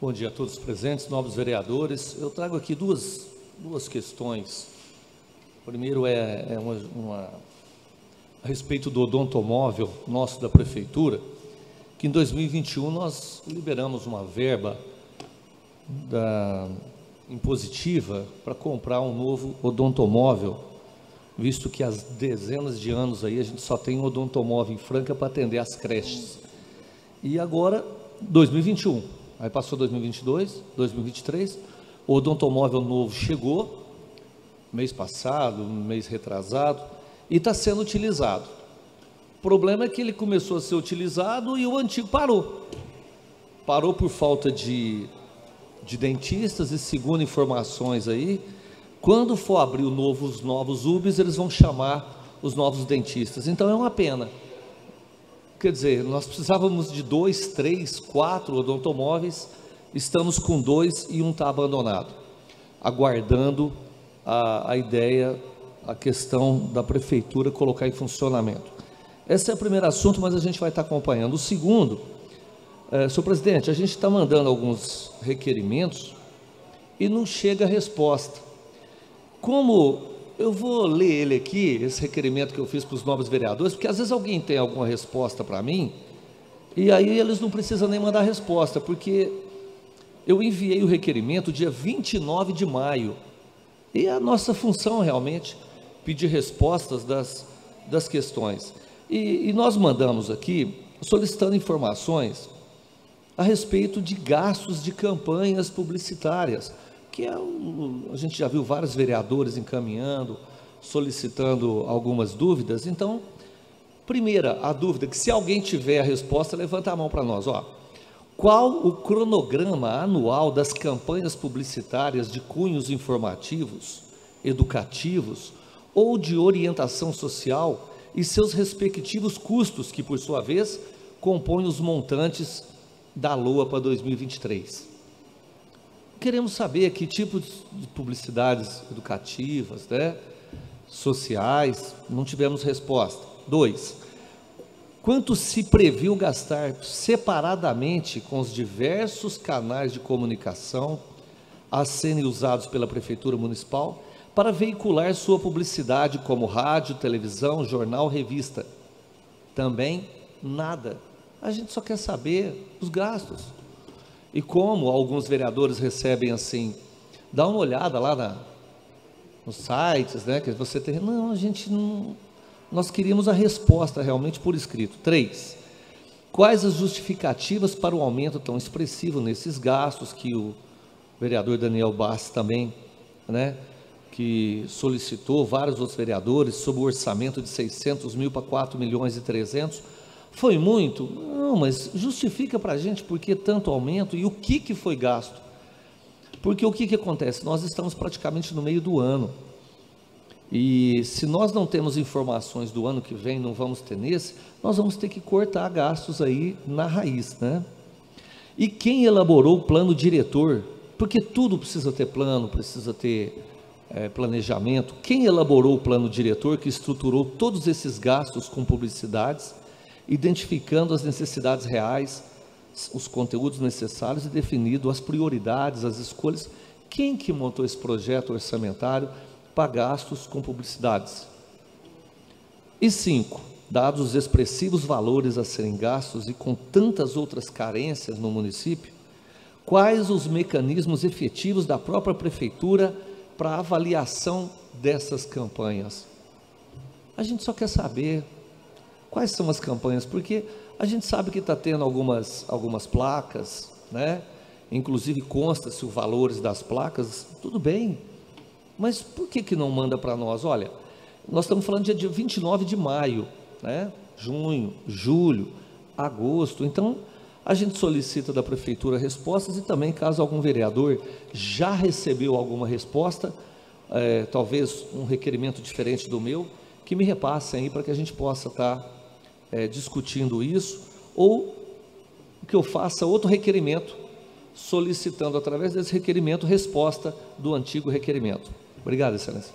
Bom dia a todos os presentes, novos vereadores. Eu trago aqui duas, duas questões. Primeiro é, é uma, uma, a respeito do odontomóvel nosso da prefeitura, que em 2021 nós liberamos uma verba da impositiva para comprar um novo odontomóvel, visto que há dezenas de anos aí a gente só tem um odontomóvel em Franca para atender as creches. E agora, 2021, Aí passou 2022, 2023, o odontomóvel novo chegou, mês passado, mês retrasado, e está sendo utilizado. O problema é que ele começou a ser utilizado e o antigo parou. Parou por falta de, de dentistas e segundo informações aí, quando for abrir novo, os novos UBS, eles vão chamar os novos dentistas. Então é uma pena. Quer dizer, nós precisávamos de dois, três, quatro odontomóveis, estamos com dois e um está abandonado, aguardando a, a ideia, a questão da prefeitura colocar em funcionamento. Esse é o primeiro assunto, mas a gente vai estar acompanhando. O segundo, é, senhor presidente, a gente está mandando alguns requerimentos e não chega a resposta. Como eu vou ler ele aqui, esse requerimento que eu fiz para os novos vereadores, porque às vezes alguém tem alguma resposta para mim, e aí eles não precisam nem mandar resposta, porque eu enviei o requerimento dia 29 de maio, e a nossa função realmente pedir respostas das, das questões. E, e nós mandamos aqui solicitando informações a respeito de gastos de campanhas publicitárias que é a gente já viu vários vereadores encaminhando, solicitando algumas dúvidas. Então, primeira, a dúvida que se alguém tiver a resposta, levanta a mão para nós, ó. Qual o cronograma anual das campanhas publicitárias de cunhos informativos, educativos ou de orientação social e seus respectivos custos, que por sua vez compõem os montantes da LOA para 2023? Queremos saber que tipo de publicidades educativas, né, sociais, não tivemos resposta. Dois, quanto se previu gastar separadamente com os diversos canais de comunicação a serem usados pela Prefeitura Municipal para veicular sua publicidade como rádio, televisão, jornal, revista? Também nada. A gente só quer saber os gastos. E como alguns vereadores recebem assim, dá uma olhada lá na, nos sites, né? Que você tem. Não, a gente não. Nós queríamos a resposta realmente por escrito. Três. Quais as justificativas para o aumento tão expressivo nesses gastos que o vereador Daniel Bassi também, né? Que solicitou vários outros vereadores sobre o orçamento de 600 mil para 4 milhões e 300 foi muito? Não, mas justifica para a gente por que tanto aumento e o que, que foi gasto. Porque o que, que acontece? Nós estamos praticamente no meio do ano. E se nós não temos informações do ano que vem, não vamos ter nesse, nós vamos ter que cortar gastos aí na raiz, né? E quem elaborou o plano diretor? Porque tudo precisa ter plano, precisa ter é, planejamento. Quem elaborou o plano diretor que estruturou todos esses gastos com publicidades? Identificando as necessidades reais, os conteúdos necessários e definido as prioridades, as escolhas. Quem que montou esse projeto orçamentário para gastos com publicidades? E cinco, dados os expressivos valores a serem gastos e com tantas outras carências no município, quais os mecanismos efetivos da própria prefeitura para avaliação dessas campanhas? A gente só quer saber Quais são as campanhas? Porque a gente sabe que está tendo algumas, algumas placas, né? Inclusive consta-se os valores das placas, tudo bem. Mas por que, que não manda para nós? Olha, nós estamos falando de dia 29 de maio, né? junho, julho, agosto. Então, a gente solicita da prefeitura respostas e também, caso algum vereador já recebeu alguma resposta, é, talvez um requerimento diferente do meu, que me repassem aí para que a gente possa estar tá é, discutindo isso, ou que eu faça outro requerimento, solicitando através desse requerimento resposta do antigo requerimento. Obrigado, Excelência.